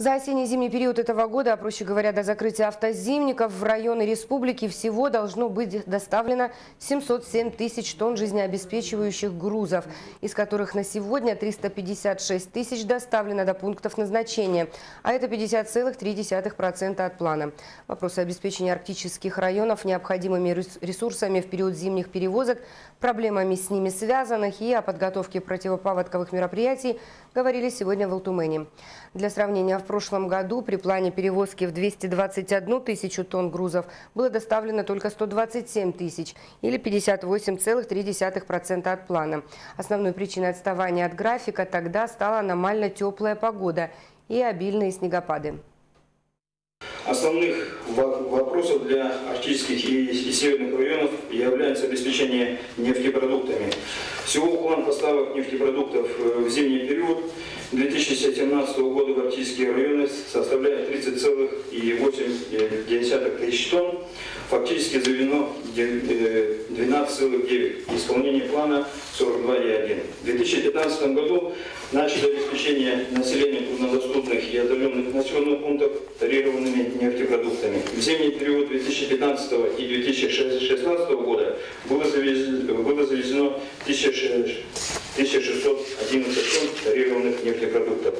За осенне-зимний период этого года, а проще говоря, до закрытия автозимников, в районы республики всего должно быть доставлено 707 тысяч тонн жизнеобеспечивающих грузов, из которых на сегодня 356 тысяч доставлено до пунктов назначения, а это 50,3% от плана. Вопросы обеспечения арктических районов необходимыми ресурсами в период зимних перевозок, проблемами с ними связанных и о подготовке противопаводковых мероприятий говорили сегодня в Алтумене. Для сравнения, в прошлом году при плане перевозки в 221 тысячу тонн грузов было доставлено только 127 тысяч или 58,3% от плана. Основной причиной отставания от графика тогда стала аномально теплая погода и обильные снегопады. Основных вопросов для арктических и северных районов является обеспечение нефтепродуктами. Всего план поставок нефтепродуктов э, в зимний период 2017 года в арктические районы составляет 30,8 тысяч тонн. Фактически заведено 12,9. Исполнение плана 42,1. В 2015 году начали обеспечение населения труднодоступных и отдаленных населенных пунктов тарированными нефтепродуктами. В зимний период 2015 и 2016 1611 тонн тарированных нефтепродуктов,